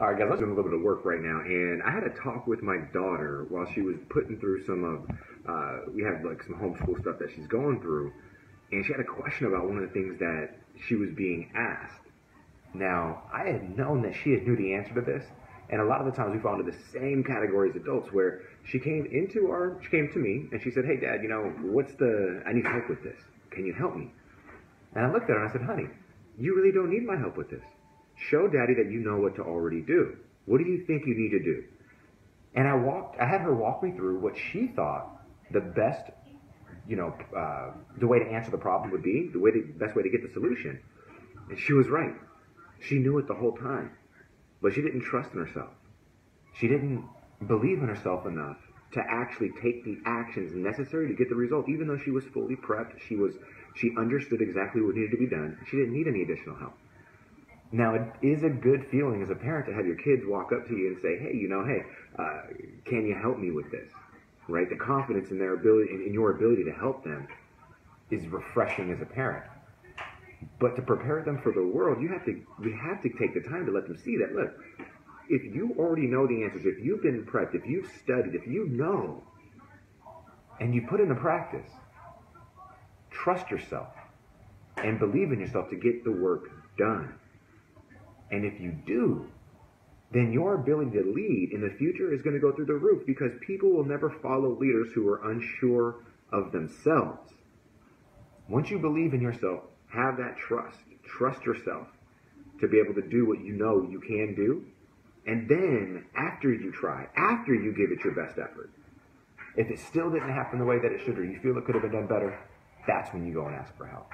All right, guys, I'm doing a little bit of work right now, and I had a talk with my daughter while she was putting through some of, uh, we have like some homeschool stuff that she's going through, and she had a question about one of the things that she was being asked. Now, I had known that she knew the answer to this, and a lot of the times we fall into the same category as adults where she came into our, she came to me and she said, hey, dad, you know, what's the, I need help with this. Can you help me? And I looked at her and I said, honey, you really don't need my help with this. Show daddy that you know what to already do. What do you think you need to do? And I walked, I had her walk me through what she thought the best, you know, uh, the way to answer the problem would be, the way, the best way to get the solution. And she was right. She knew it the whole time, but she didn't trust in herself. She didn't believe in herself enough to actually take the actions necessary to get the result. Even though she was fully prepped, she was she understood exactly what needed to be done. She didn't need any additional help. Now, it is a good feeling as a parent to have your kids walk up to you and say, "Hey, you know, hey, uh, can you help me with this?" Right? The confidence in their ability, in, in your ability to help them, is refreshing as a parent. But to prepare them for the world, you have to you have to take the time to let them see that. Look, if you already know the answers, if you've been prepped, if you've studied, if you know, and you put into practice, trust yourself and believe in yourself to get the work done. And if you do, then your ability to lead in the future is going to go through the roof because people will never follow leaders who are unsure of themselves. Once you believe in yourself, have that trust. Trust yourself to be able to do what you know you can do. And then, after you try, after you give it your best effort, if it still didn't happen the way that it should or you feel it could have been done better, that's when you go and ask for help.